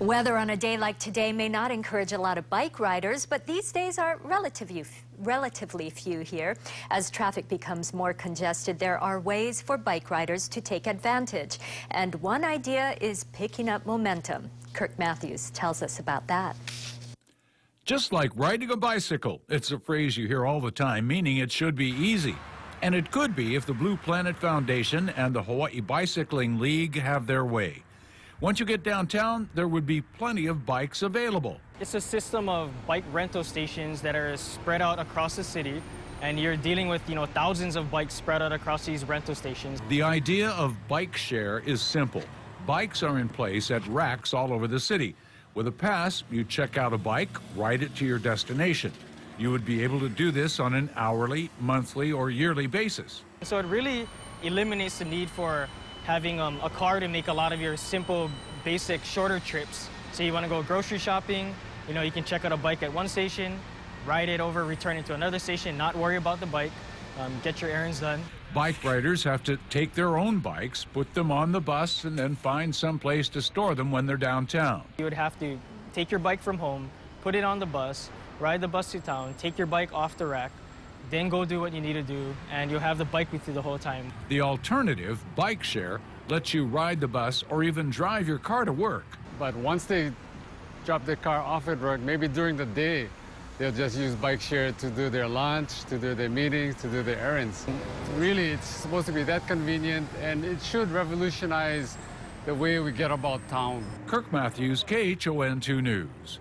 Weather on a day like today may not encourage a lot of bike riders, but these days are relatively, relatively few here. As traffic becomes more congested, there are ways for bike riders to take advantage. And one idea is picking up momentum. Kirk Matthews tells us about that. Just like riding a bicycle, it's a phrase you hear all the time, meaning it should be easy. And it could be if the Blue Planet Foundation and the Hawaii Bicycling League have their way. Once you get downtown, there would be plenty of bikes available. It's a system of bike rental stations that are spread out across the city and you're dealing with, you know, thousands of bikes spread out across these rental stations. The idea of bike share is simple. Bikes are in place at racks all over the city. With a pass, you check out a bike, ride it to your destination. You would be able to do this on an hourly, monthly, or yearly basis. So it really eliminates the need for having um, a car to make a lot of your simple, basic, shorter trips. So you want to go grocery shopping, you know, you can check out a bike at one station, ride it over, return it to another station, not worry about the bike, um, get your errands done. Bike riders have to take their own bikes, put them on the bus, and then find some place to store them when they're downtown. You would have to take your bike from home, put it on the bus, ride the bus to town, take your bike off the rack, then go do what you need to do, and you'll have the bike with you the whole time. The alternative, bike share, lets you ride the bus or even drive your car to work. But once they drop their car off at work, maybe during the day, they'll just use bike share to do their lunch, to do their meetings, to do their errands. Really, it's supposed to be that convenient, and it should revolutionize the way we get about town. Kirk Matthews, KHON2 News.